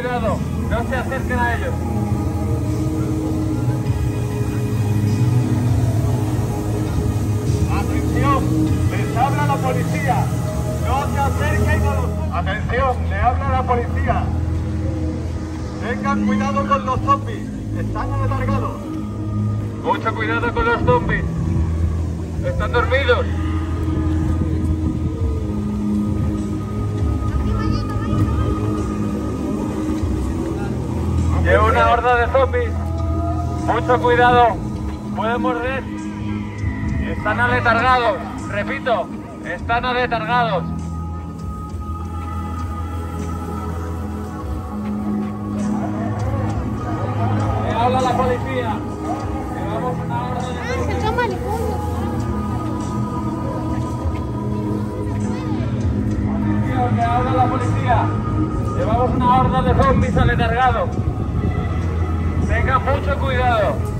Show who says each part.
Speaker 1: cuidado, no se acerquen a ellos. Atención, les habla la policía. No se acerquen a los... Atención, le habla la policía. Tengan cuidado con los zombies, están aletargados. Mucho cuidado con los zombies. Están dormidos. Lleva una horda de zombies. Mucho cuidado. Pueden morder. Están aletargados. Repito, están aletargados. Me habla la policía. Llevamos una horda de
Speaker 2: Ah, se toma el fondo.
Speaker 1: Atención, me habla la policía. Llevamos una horda de zombies aletargados. Mucho cuidado.